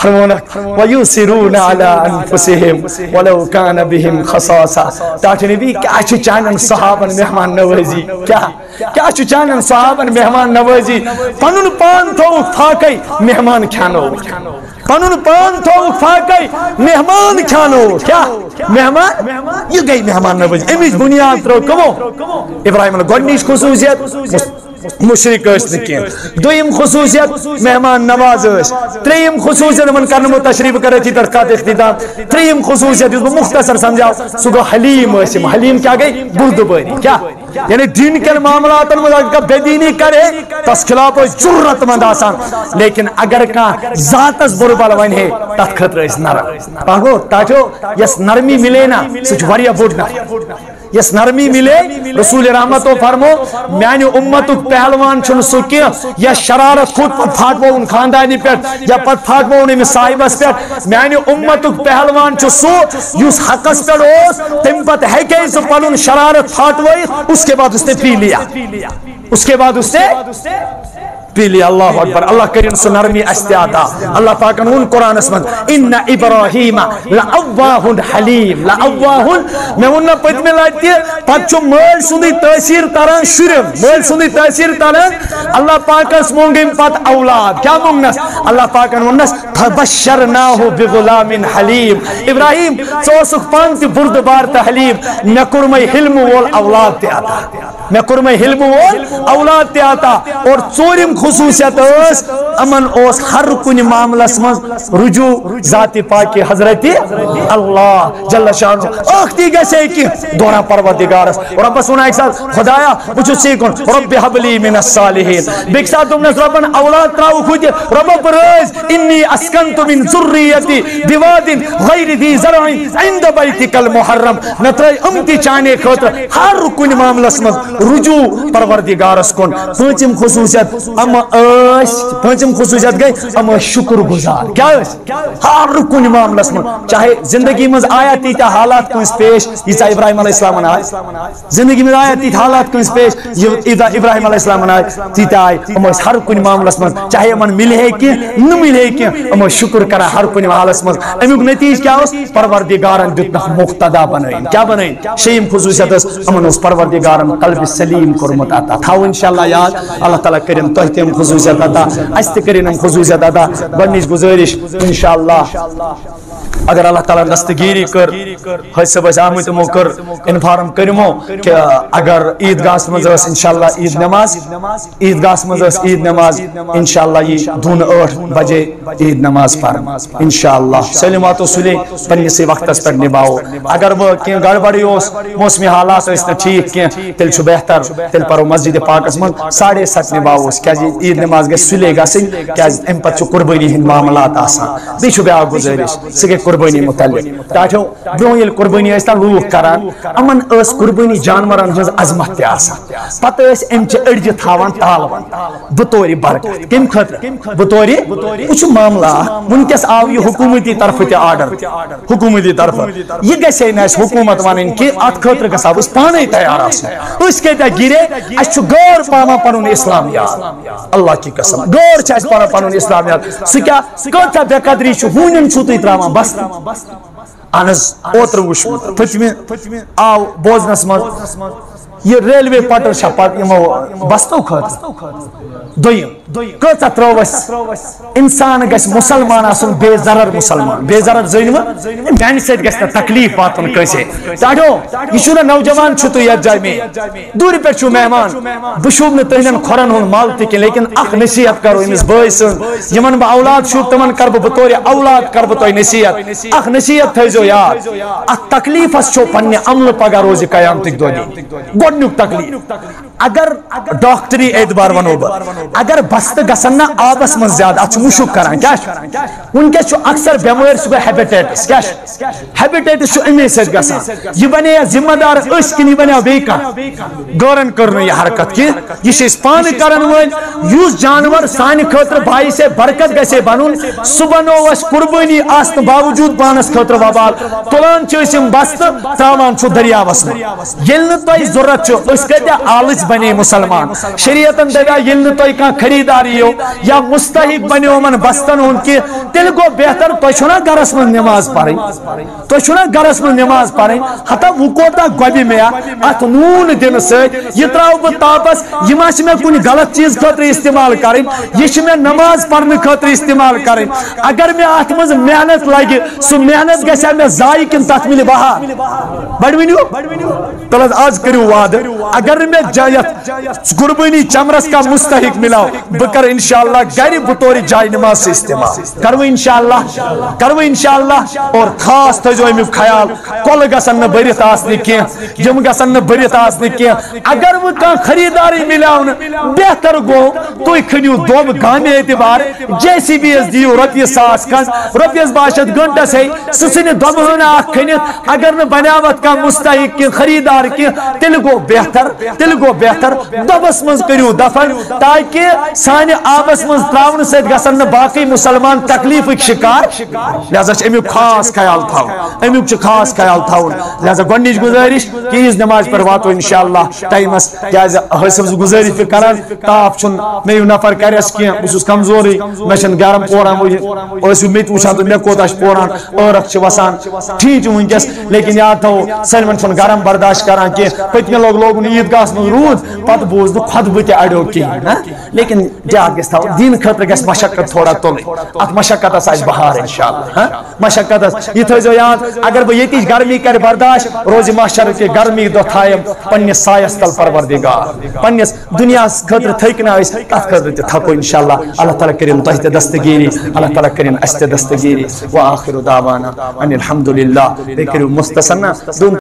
فرمونک ویوسرون علی انفسهم ولو کان بهم خصاصہ تاٹھ نبی کیا چھِ چانن صحابن مہمان نوازی؟ کیا؟ کیا چھِ چانن صحابن مہمان نوازی؟ پنن پان تو پھاکے مہمان کھانو۔ پنن پان تو پھاکے مہمان کھانو۔ کیا؟ مہمان؟ یہ گئی مہمان نوازی۔ امیج بنیاد ترو کمو۔ ابراہیم گۄڈنِچ خصوصیت۔ مشرق کی۔ دویم خصوصیت، مہمان نواز تریم خصوصیت من کرنے میں تشریف کرے تھی ترکات اختتام تریم خصوصیت جس میں مختصر سمجھاؤ سو گو حلیم اسم حلیم کیا گئی؟ برد بری کیا؟ یعنی دین کے معاملات میں بے دینی کرے، تس خلاف جرت مند آسان۔ لیکن اگر کا ذات اس بربال ون ہے تت خطر اس نرم۔ پاگو تاچو یس نرمی ملے نا سچ وریا بوڑنا یس نرمی ملے رسول رحمت و فرمو میانی امت پہلوان چھن سکی یا شرارت خود پت پھاٹو ان خاندانی پیٹ یا پت پھاٹو ان صاحبس پیٹ میانی امت پہلوان چھ سو یس حقس پیٹ اوس تم پت ہے کہ اس پلون شرارت پھاٹوئی اس کے بعد اس نے پی لیا اس کے بعد اس نے پیلی اللہ اکبر. اللہ کرین سو نرمی استعادا اللہ پاکن ان قرآن اسمد ان ابراہیم لعواہ حلیم لعواہ میں انہا پت میں لائتی پت چو مل سندی تاثیر تران شرم. مل سندی تاثیر تران اللہ پاکن مونگیم پت اولاد. کیا مونگنس اللہ پاکن ونس فبشرناہو بغلام حلیم ابراہیم چوسک پانتی بردبار تحلیم میں کرمی حلم وول اولاد تے میں کرمی حلم وول اولاد تے اور چورم خود خصوصیت اس امن اس ہر کن معاملس من رجوع ذات پاک حضرت اللہ جل شان اختی گسے کی دورا پروردگارس۔ رب سنا ایک ساتھ، خدایا بچو سیکن رب حبلی من الصالحین۔ بیک ساتھ تم نے ربن اولاد تراو خود۔ رب پرز انی اسکنت من ذریتی بواد غیر ذی زرع عند بیتک المحرم۔ نترائی امتی چانے خاطر ہر کن معاملس من رجوع پروردگارس کن۔ پانچم خصوصیت اما اس پانچم خصوصیت گئی اما شکر گزار کیا ہر کن معاملس من چاہے زندگی مز آیا تیتا حالات کنس پیش یہ ابراہیم علیہ السلام آئے زندگی مز آیا تیتا حالات کنس پیش یہ ابراہیم علیہ السلام آئے تیتا آئے اما ہر کن معاملس من چاہے من ملے کی نہ ملے کی اما شکر کرا ہر کن حالس من امیک نتیج کیا اس پروردگارن دیتنا مقتدا بنائیں کیا بنائیں شیم خصوصیت اس امن اس پروردگارن قلب سلیم کرمت آتا تھاو انشاءاللہ یاد اللہ تعالیٰ کریم تہتیم خصوصیت عطا اس تکرین خصوصیت عطا گۄڈنِچ گزٲرِش انشاءاللہ۔ اگر اللہ تعالیٰ دستگیری کر حج صبح سے آمد تمو کر، انفارم کرمو کہ اگر عید گاس مزاس انشاءاللہ عید نماز، عید گاس مزاس عید نماز، انشاءاللہ یہ دون اٹھ بجے عید نماز پر۔ انشاءاللہ۔ سلمات و سلی پنی سے وقت اس پر نباؤ اگر وہ کیا گڑبڑی اس موسمی حالات اس نے ٹھیک کیا تل چھو بہتر، تل پرو مسجد پاک اس من ساڑھے ست نباؤ اس۔ کیا جی؟ عید نماز گے سلے گا سنگ کیا ام پچو قربانی ہند معاملات آسان بھی چھو بیا گزارش سکے قربانی متعلق تاچو برو یل قربانی اس تا لوک کران امن اس قربانی جانورن ہز عظمت تے آسان پتہ اس ام چ اڑج تھاوان تالوان بطوری برکت کم خطر بطوری کچھ معاملہ ونکس آو یہ حکومتی طرف تے آرڈر حکومتی طرف یہ گسے نہ اس حکومت ونن کہ ات خطر گسا اس پانے تیار آسان اس کے تے گرے اس چھ غور پاما پنن اسلام یاد اللہ کی قسم غور چھ اس پر پنن اسلام یاد سکیا کوتا بے قدری چھ ہونن چھو تو تراما، بس۔ اہنز اوتر وش پچمی آو، بوزنس مز۔ یہ ریلوے پٹر چھا پت یمو بستو خاطر دویم. کۭژاہ ترٲوس انسان گژھِ مسلمان آسُن بے ضرر مسلمان. بے ضرر زٔنمہٕ میانہِ یعنی سۭتۍ گژھِ نہٕ تکلیف واتُن کٲنٛسے ڈاڈو یہِ نوجوان چھُ تُہۍ یتھ جایہِ مےٚ دوٗرِ پٮ۪ٹھ چھُو مہمان بہٕ شوٗب نہٕ تٕہنٛدٮ۪ن کھۄرن ہُنٛد مل تہِ کینٛہہ لیکن اکھ نصیحت کرو أمِس بٲے سٕنٛز یِمن بہٕ اولاد شوٗب تِمن کرٕ بہٕ بطورِ اولاد کرٕ بہٕ تۄہہِ نصیحت. اکھ نصیحت تھٲیزیو یاد. اتھ تکلیفس چھو پننہِ عملہٕ پگاہ روزِ قیامتٕکۍ دۄہ گۄڈنیُک تکلیف اگر ڈاکٹری اعتبار ونو بہ اگر بست گسن نا آبس من زیادہ اتھ مشک کران کیا ونکس اکثر بیمار سہ گو ہیپیٹائٹس کیا ہیپیٹائٹس امی سۭتۍ گژھان یہ بنے ذمہ دار اس کن یہ بنے بیٚیہِ کانٛہہ گورن کٔر یہ حرکت کی۔ یہ چھِ أسۍ پانہٕ کران وٲلۍ یُس جانور سانہِ خٲطرٕ باعث برکت گژھِ بنُن سُہ بنو اَسہِ قربٲنی آسنہٕ باوجوٗد پانس خٲطرٕ وبال تُلان چھِ أسۍ یِم بستہٕ تراوان چھُ دریاوس منٛز ییٚلہِ نہٕ تۄہہِ ضوٚرتھ چھُ أسۍ کۭتیاہ آلٕژ بنے مسلمان. شریعتن دپیا ییٚلہِ نہٕ کانٛہہ خریدار یِیو یا مستحق بنیو یِمن بستن ہُنٛد کینٛہہ تیٚلہِ گوٚو بہتر تۄہہِ چھُو نا گرس منٛز نٮ۪ماز پرٕنۍ تۄہہِ چھُو نا گرس منٛز نٮ۪ماز پرٕنۍ ہتا وۄنۍ کوتاہ گۄبہِ مےٚ اتھ نوٗن دِنہٕ سۭتۍ یہِ تراو بہٕ تاپس. یہِ ما چھِ مےٚ کُنہِ غلط چیٖز خٲطرٕ استعمال کرٕنۍ یہِ چھِ مےٚ نماز پرنہٕ خٲطرٕ استعمال کرٕنۍ اگر مےٚ اتھ منٛز محنت لگہِ سُہ محنت گژھِ مےٚ ضایہِ کِنہٕ تتھ مِلہِ بہار بڑٕ ؤنِو تل حظ آز کٔرِو وعدٕ اگر نہٕ مےٚ یتھ قربٲنی چمرس کا مستحق ملاو بہٕ کرٕ انشاءاللہ گرِ بطور جاے نماز سے استعمال۔ کرو انشاءاللہ کرو انشاءاللہ۔ اور خاص تھٲیزیو امیُک خیال۔ کۄلہٕ گژھن نہٕ بٔرِتھ آسنہِ کینٛہہ یِم گژھن نہٕ بٔرِتھ آسنہِ کینٛہہ اگر وۄنۍ کانٛہہ خریدارٕے مِلیو نہٕ بہتر گوٚو تُہۍ کھٔنِو دۄب گامہِ اعتبار۔ جے سی بی یس دِیِو ساس کھنٛڈ رۄپیس باہ شیٚتھ گنٹس ہے سُہ ژھٕنہِ دۄبہٕ ہٲنہ اگر نہٕ بنیاوت کانٛہہ مستحق کینٛہہ خریدار کینٛہہ تیٚلہِ گوٚو بہتر تیٚلہِ گوٚو بہتر دۄبس منٛز کٔرِو دفن تاکہِ سانہِ آبس منٛز تراونہٕ سۭتۍ گژھن نہٕ باقٕے مسلمان تکلیفٕکۍ شکار۔ لہذا چھُ امیُک خاص خیال تھاوُن۔ امیُک چھُ خاص خیال تھاوُن۔ لہذا گۄڈنِچ گُزٲرِش کہ عیٖز نماز پٮ۪ٹھ واتو انشاءاللہ ٹایمس، کیازِ حٲصِل چھُس گُزٲرِش تہِ کران۔ تاپھ چھُنہٕ مےٚ نفر کرٮ۪س کینٛہہ، بہٕ چھُس کمزورٕے گرم پوران ٲسِو مےٚ تہِ وٕچھان تہٕ مےٚ کوتاہ چھُ پوران۔ ٲرکھ چھِ وسان، ٹھیٖک چھُ وٕنکیٚس، لیکن یاد تھاوو، سٲلمن چھُنہٕ گرم برداشت کران کینٛہہ۔ پٔتمہِ لوگ لوگُن عیٖدگاہس منٛز روٗد۔ پتہٕ بوٗز نہٕ خۄدبہٕ تہِ اڑیو کِہیٖنۍ لیکن دیاد گژھِ تھاوُن دِنہٕ خٲطرٕ گژھِ مشقت تھوڑا تُلٕنۍ اتھ مشقتس آسہِ بہار، انشاءاللہ مشقتس یہ تھٲیزیو یاد، اگر بہٕ ییٚتِچ گرمی کرِ برداشت روزِ محشر کہِ گرمی دۄہ تھایم پننِس سایس تل پروردگار، پننِس دُنیاہس خٲطرٕ تھٔکۍ نہٕ أسۍ تتھ خٲطرٕ تہِ تھکو، انشاءاللہ، اللہ تعالیٰ کٔرِنۍ تۄہہِ تہِ دستگیری، اللہ تعالیٰ کٔرِنۍ اَسہِ تہِ دستگیری، وآخر دعوانا ان الحمد للہ بیٚیہِ کٔرِو مُستثنا دۄن